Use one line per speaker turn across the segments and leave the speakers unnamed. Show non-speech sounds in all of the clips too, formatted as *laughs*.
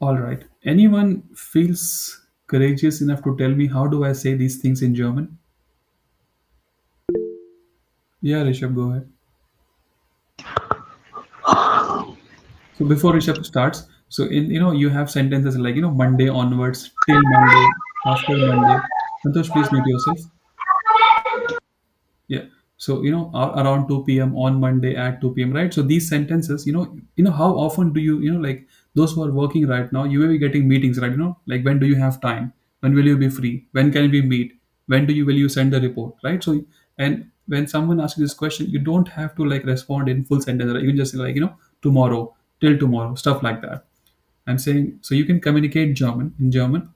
All right. Anyone feels courageous enough to tell me how do I say these things in German? Yeah, Rishabh, go ahead. So before Rishabh starts, so in you know you have sentences like you know Monday onwards till Monday, after Monday. Santosh, please mute yourself. Yeah. So you know around 2 p.m. on Monday at 2 p.m. Right. So these sentences, you know, you know how often do you you know like those who are working right now, you may be getting meetings, right? You know, like when do you have time? When will you be free? When can we meet? When do you will you send the report? Right. So and when someone asks you this question, you don't have to like respond in full sentence. Right? You can just say like you know tomorrow till tomorrow, stuff like that. I'm saying so you can communicate German in German,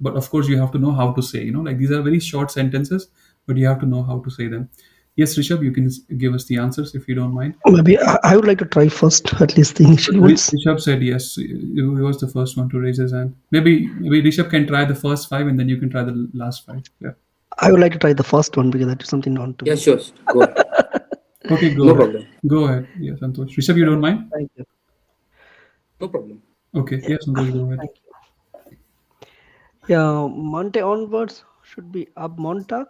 but of course you have to know how to say. You know, like these are very short sentences, but you have to know how to say them. Yes, Rishabh, you can give us the answers if you don't mind.
Maybe I, I would like to try first, at least the initial ones.
Rishabh said yes. He he was the first one to raise his hand. Maybe maybe Rishabh can try the first five, and then you can try the last five. Yeah.
I would like to try the first one because that is something on to
Yeah,
me.
sure. Go. ahead. *laughs*
Okay, go
No
ahead.
problem.
Go ahead. Yeah, Santosh. Rishabh, you don't mind?
Thank you.
No problem.
Okay. Yes, Santosh, go ahead.
Thank you. Yeah, Monday onwards should be up Montag.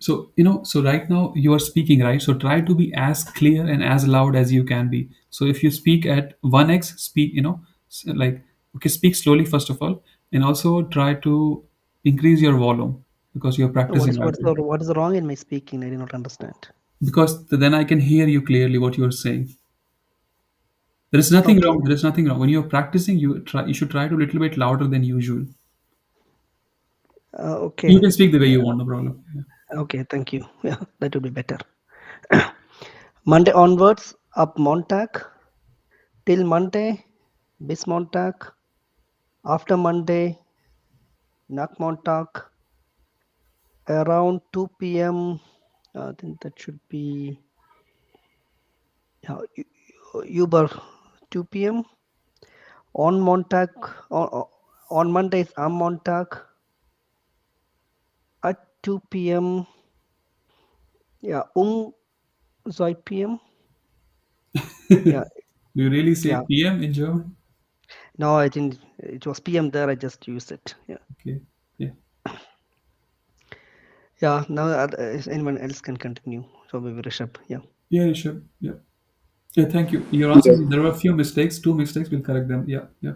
So, you know, so right now you are speaking, right? So try to be as clear and as loud as you can be. So if you speak at 1x, speak, you know, like, okay, speak slowly first of all, and also try to increase your volume because you're practicing
is what's the what is wrong in my speaking? I do not understand.
Because th- then I can hear you clearly what you're saying. There is nothing
Okay.
wrong. There is nothing wrong. When you're practicing, you try. You should try to a little bit louder than usual.
Uh,
You can speak the way you want. No problem. Yeah.
Okay. Thank you. *laughs* Yeah, that would be better. *coughs* Monday onwards up Montag till Monday bis Montag. After Monday nach Montag around 2 p.m. I think that should be yeah, Uber 2 p.m. on Montag on, on Monday is am Montag 2 p.m. Yeah, um 2 p.m. Yeah,
Do you really say
yeah.
PM in German?
No, I think it was p.m. there. I just used it. Yeah,
Okay. Yeah.
yeah. Now uh, if anyone else can continue. So maybe Rishabh. Yeah.
Yeah. Sure. Yeah. Yeah. Thank you. Your
Yeah.
answer. There were a few mistakes. Two mistakes. We'll correct them. Yeah. Yeah.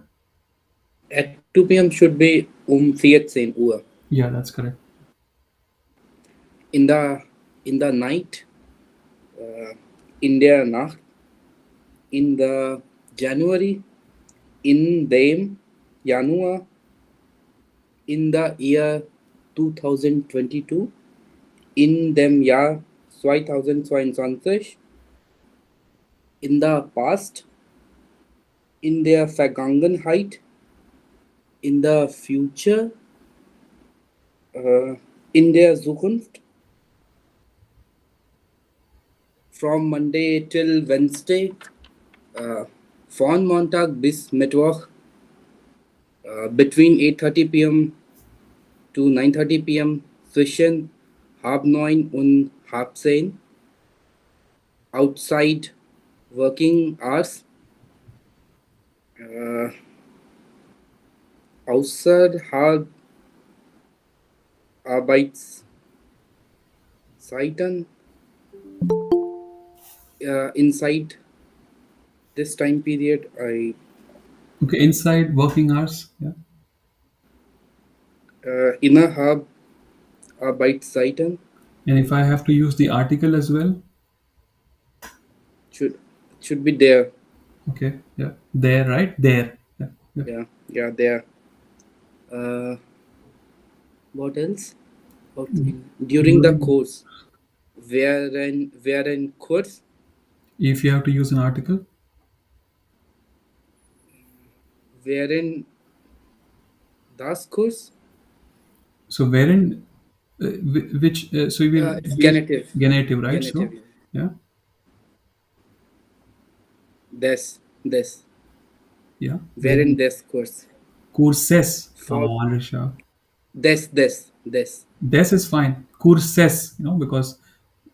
At 2 p.m. should be um 14 Uhr.
Yeah. That's correct.
In the in the night, uh, in der Nacht, in the January, in them Januar, in the year 2022, in them Jahr 2022, in the past, in der Vergangenheit, in the future, äh, in der Zukunft, from Monday till Wednesday, uh, äh, von Montag bis Mittwoch, uh, äh, between 8.30 p.m. to 9.30 p.m. zwischen halb neun und halb zehn, outside working hours, uh, äh, außerhalb Arbeitszeiten, uh, inside this time period, I
Okay. Inside working hours. Yeah.
uh, innerhalb Arbeitszeiten
And if I have to use the article as well.
should should be there.
Okay. Yeah. There. Right. There. Yeah. Yeah.
Yeah, yeah, there. Uh, what else? Okay. During the course, während während Kurs,
If you have to use an article.
Wherein das Kurs,
So wherein, uh, which uh, so you will
uh, genitive.
genitive, right? So
Genitive.
yeah,
This, this,
yeah.
während des course.
Courses. Come
For
on, Risha.
this, this, this.
This is fine. Courses, you know, because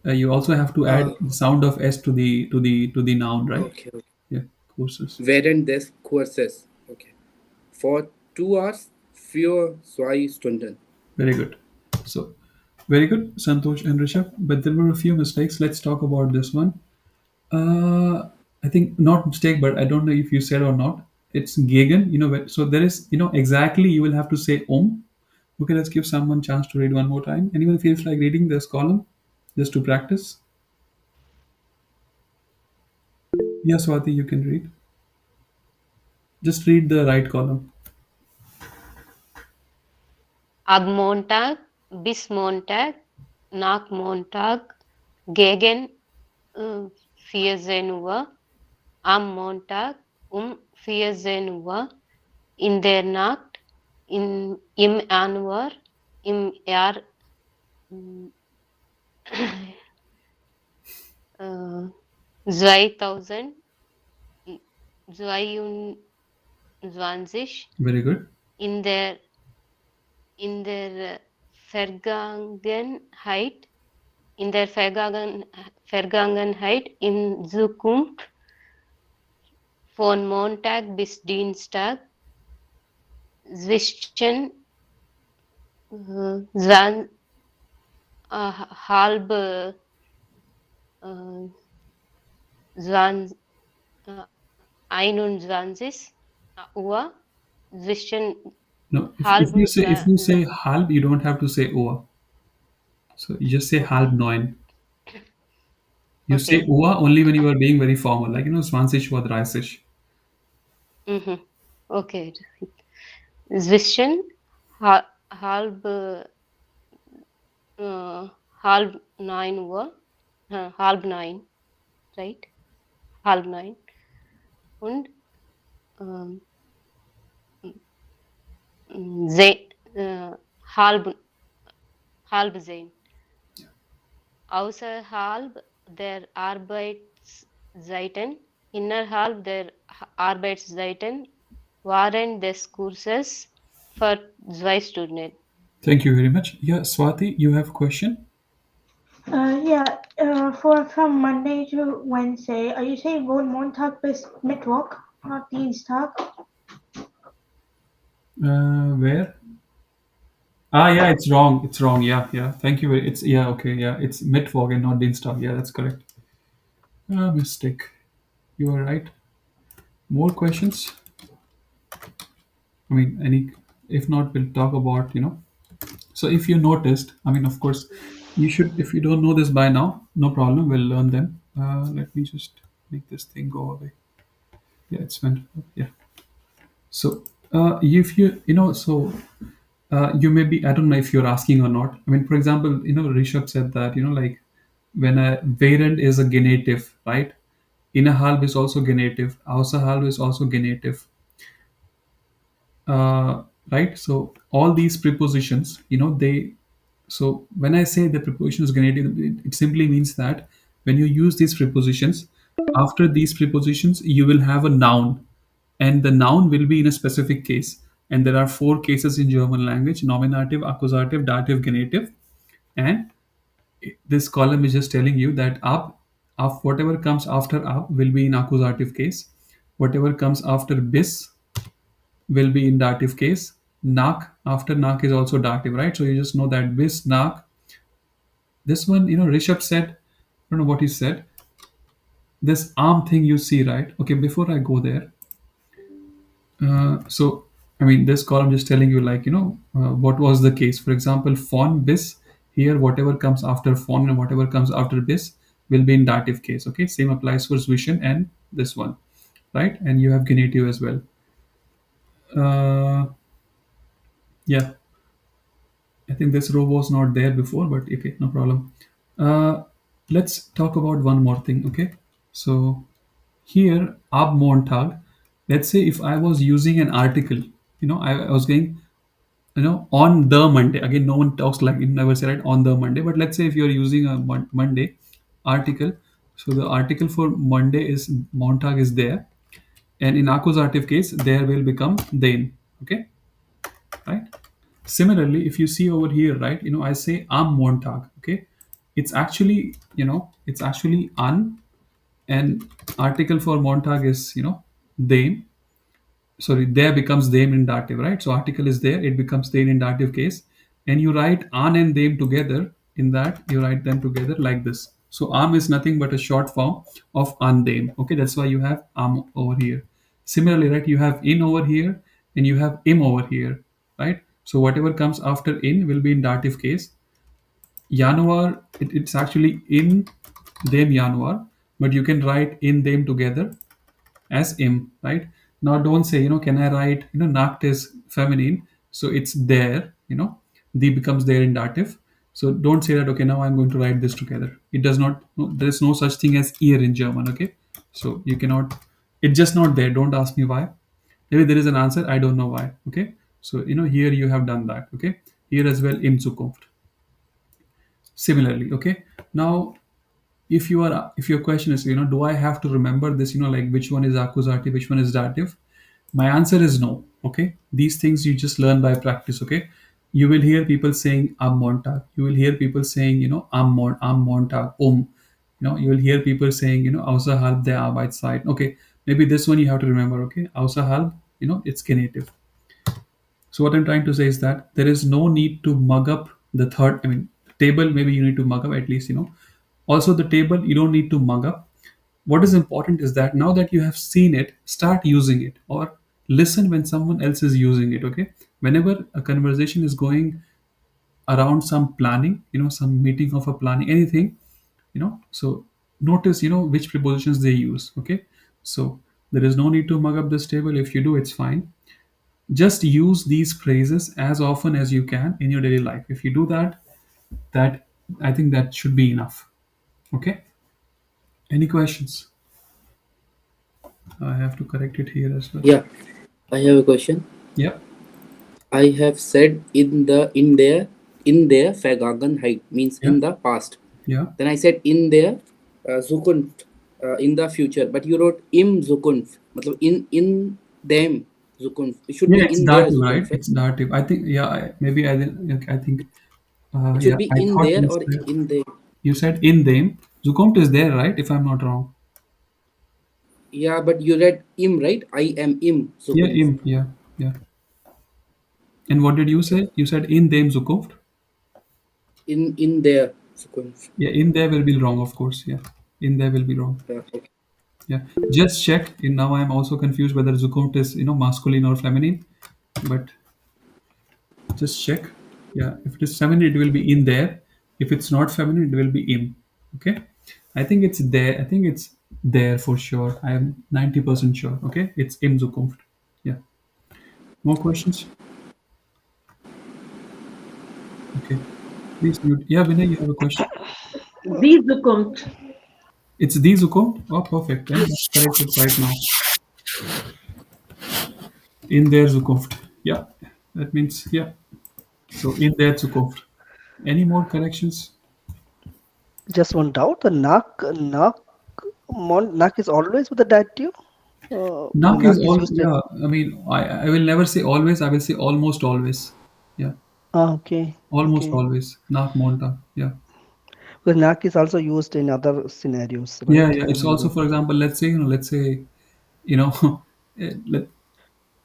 uh, you also have to add
Uh,
sound of s to the to the to the noun, right?
okay, okay.
Yeah, courses.
Where Während des courses Okay. for two hours für zwei Stunden.
Very good. So, very good, Santosh and Rishabh. But there were a few mistakes. Let's talk about this one. Uh, I think not mistake, but I don't know if you said or not. It's gegen. You know, so there is, you know, exactly. You will have to say om. Okay, let's give someone chance to read one more time. Anyone feels like reading this column just to practice? Yes, Swati, you can read. Just read the right column.
Ab Montag, bis Montag, nach Montag, gegen 14 Uhr, am Montag um 14 Uhr, in der Nacht, in, im Januar, im Jahr mm, äh, 2000, 22,
Very good.
in der in der äh, Vergangenheit in der Vergangen, Vergangenheit in Zukunft von Montag bis Dienstag zwischen äh, zwan, äh, halb äh, äh, 21 Uhr zwischen
No, if,
Halb
if you say if you
uh,
say halb, you don't have to say oa. So you just say halb neun. You say
Okay.
oa only when you are being very formal, like you know, 20 Uhr, 30.
Mhm. Okay. Zwischen ha halb äh, halb neun Uhr, äh, halb neun, right? Halb neun und ähm, um, ze, äh, uh, halb halb zehn. Außerhalb der Arbeitszeiten, innerhalb der Arbeitszeiten während des Kurses für zwei Stunden.
Thank you very much. Yeah, Swati, you have a question?
Uh, yeah, uh, for from Monday to Wednesday, are you saying von Montag bis Mittwoch, not Dienstag?
Uh, where? Ah, yeah, it's wrong. It's wrong. Yeah, yeah. Thank you. very- It's yeah, okay. Yeah, it's Mittwoch and not Dienstag. Yeah, that's correct. Ah, mistake. You are right. More questions? I mean, any? If not, we'll talk about you know. So if you noticed, I mean, of course, you should. If you don't know this by now, no problem. We'll learn them. Uh, let me just make this thing go away. Yeah, it's went. Yeah. So uh, if you you know so uh, you may be I don't know if you're asking or not. I mean, for example, you know Rishabh said that you know like when a variant is a genitive, right? Inner halb is also genitive. Outer halb is also genitive. Uh, right? So all these prepositions, you know, they so when I say the preposition is genitive, it, it simply means that when you use these prepositions, after these prepositions, you will have a noun, and the noun will be in a specific case. And there are four cases in German language: nominative, accusative, dative, genitive, and this column is just telling you that ab, of whatever comes after ab will be in accusative case, whatever comes after bis will be in dative case. Nach after nach is also dative, right? So you just know that bis nach. This one, you know, Rishabh said, I don't know what he said. This arm thing you see, right? Okay, before I go there, uh, so I mean, this column just telling you, like, you know, uh, what was the case. For example, von bis here, whatever comes after von and whatever comes after bis will be in dative case. Okay, same applies for Zwischen and this one, right? And you have genitive as well. Uh, yeah, I think this row was not there before, but okay, no problem. Uh, let's talk about one more thing. Okay, so here ab Montag. Let's say if I was using an article, you know, I, I was going, you know, on the Monday. Again, no one talks like you never say right on the Monday. But let's say if you're using a Mon- Monday article, so the article for Monday is Montag is there, and in accusative case, there will become then. Okay, right? Similarly, if you see over here, right, you know, I say am Montag, okay? It's actually, you know, it's actually an, and article for Montag is, you know, them. sorry, there becomes them in dative, right? So article is there, it becomes them in dative case, and you write an and them together. In that, you write them together like this. So am is nothing but a short form of an them. Okay, that's why you have am over here. Similarly, right, you have in over here and you have im over here, right? So whatever comes after in will be in dative case. Januar, it, it's actually in them Januar, but you can write in them together as im, right? Now don't say, you know, can I write, you know, Nacht is feminine, so it's there, you know, the becomes there in dative. So don't say that, okay, now I'm going to write this together. It does not, no, there is no such thing as ear in German, okay? So you cannot, it's just not there. Don't ask me why. Maybe there is an answer, I don't know why, okay? So, you know, here you have done that, okay? Here as well, in Zukunft. Similarly okay? Now if you are if your question is you know do i have to remember this you know like which one is accusative which one is dative? My answer is no okay? These things you just learn by practice okay? You will hear people saying am montag you will hear people saying you know am mon am montag um you know you will hear people saying you know außerhalb der arbeitszeit okay maybe this one you have to remember okay? Außerhalb you know it's genitive so what I'm trying to say is that there is no need to mug up the third. I mean, table maybe you need to mug up at least. You know. Also, the table you don't need to mug up. What is important is that now that you have seen it, start using it or listen when someone else is using it. Okay. Whenever a conversation is going around some planning, you know, some meeting of a planning, anything, you know. So notice, you know, which prepositions they use. Okay. So there is no need to mug up this table. If you do, it's fine just use these phrases as often as you can in your daily life. If you do that that i think that should be enough. Okay? Any questions? I have to correct it here as well.
Yeah, I have a question.
yeah.
I have said in the in there in der Vergangenheit means in the past.
yeah.
Then I said in der uh, Zukunft uh, in the future, but you wrote im Zukunft. matlab in in them Zukunft. It should
yeah
be
it's dative right
Zukunft.
it's dative i think yeah I, maybe i i think uh,
It should
yeah
be in there
you
or
said,
in there.
you said in them zukunft is there right if i'm not wrong
Yeah, but you read im right? I am im
yeah im yeah yeah and what did you say you said in them zukunft
In in there. Zukunft.
Yeah, in there will be wrong, of course. Yeah, in there will be wrong.
Yeah, okay.
Yeah, just check. In now, I'm also confused whether Zukunft is you know masculine or feminine, but just check. Yeah, if it is feminine, it will be in there. If it's not feminine, it will be in. Okay, I think it's there. I think it's there for sure. I am ninety percent sure. Okay, it's im Zukunft. Yeah. More questions? Okay. Please mute. Yeah, Vinay, you have a question.
Zukunft.
It's the Zukunft? Oh, perfect. Then let's correct it right now. In their Zukunft. Yeah, that means, yeah. So in their Zukunft. Any more corrections?
Just one doubt. The nach, nach, mon, nach is always with the dative. Uh, Nach
is always, yeah. I mean, I, I will never say always. I will say almost always. Yeah,
Ah, okay.
almost
Okay.
always. Nach monta. Yeah.
Because nach is also used in other scenarios.
Yeah,
right?
yeah. It's also, for example, let's say, you know, let's say, you know, *laughs* eh, let,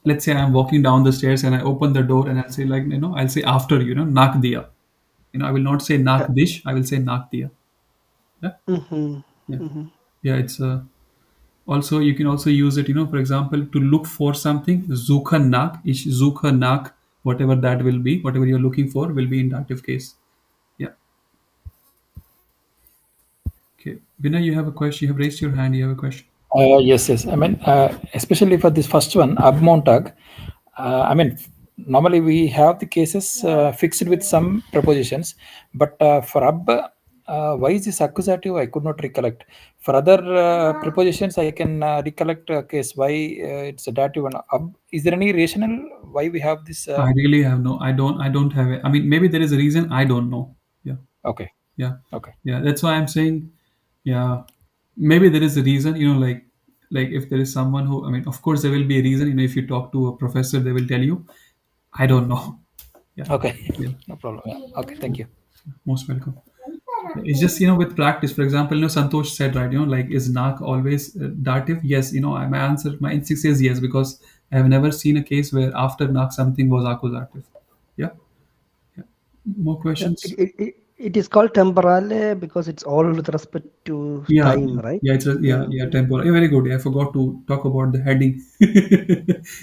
let's say I'm walking down the stairs and I open the door and I'll say like, you know, I'll say after, you know, nach diya. You know, I will not say nach dish. I will say nach diya.
Mm-hmm.
Yeah.
Mm-hmm.
Yeah, it's uh, also you can also use it. You know, for example, to look for something. Zuka nach, ish zuka nach, whatever that will be, whatever you're looking for, will be in dative case. Vinay, you have a question. You have raised your hand. You have a question.
Uh, yes, yes. I mean, uh, especially for this first one, ab Montag. Uh, I mean, normally we have the cases uh, fixed with some prepositions, but uh, for ab, uh, why is this accusative? I could not recollect. For other uh, prepositions, I can uh, recollect a case why uh, it's a dative and ab. Is there any rational why we have this? Uh,
I really have no. I don't. I don't have it. I mean, maybe there is a reason. I don't know. Yeah.
okay,
Yeah.
okay.
Yeah. That's why I'm saying. Yeah. Maybe there is a reason. You know, like like if there is someone who. I mean, of course there will be a reason. You know, if you talk to a professor, they will tell you. I don't know. *laughs* Yeah.
Okay,
Yeah.
no problem. Yeah. Okay, thank you.
Most welcome. It's just you know with practice. For example, you know Santosh said right. You know like is nach always uh, dative? Yes. You know I- my answer my instinct says yes because I have never seen a case where after Nacht something was accusative. Yeah. yeah. More questions?
It, it, it, it is called temporale because it's all with respect to
yeah,
time, right?
Yeah, it's a, yeah, yeah, temporal. Yeah, very good. I forgot to talk about the heading. *laughs*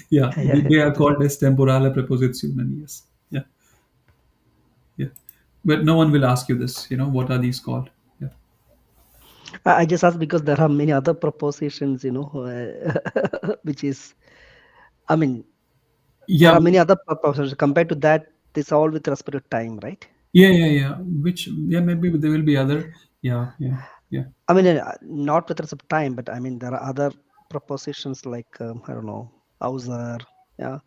yeah,
Yeah,
they are called as temporale prepositionen. Yes. Yeah. Yeah. But no one will ask you this. You know, what are these called? Yeah.
I just asked because there are many other propositions, you know, uh, *laughs* which is, I mean, there
Yeah.
are many other propositions compared to that. This all with respect to time, right?
Yeah, yeah, yeah. Which, yeah, maybe there will be other. Yeah, yeah, yeah.
I mean, uh, not with respect to time, but I mean, there are other propositions like um, I don't know, Außer, yeah,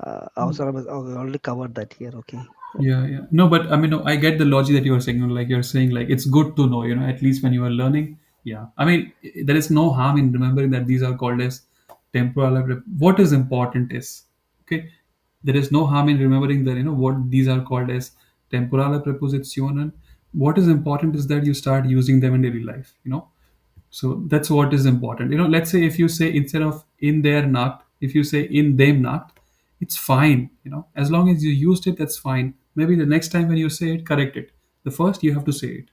uh, Außer. was- oh, we already covered that here. Okay.
Yeah, yeah. No, but I mean, no, I get the logic that you are saying. Like you're saying, like it's good to know, you know, at least when you are learning. Yeah. I mean, there is no harm in remembering that these are called as temporal. What is important is, okay, there is no harm in remembering that, you know, what these are called as temporale prepositionen. What is important is that you start using them in daily life, you know. So that's what is important. You know, let's say if you say instead of in their not if you say in them not it's fine. You know, as long as you used it, that's fine. Maybe the next time when you say it, correct it. The first you have to say it.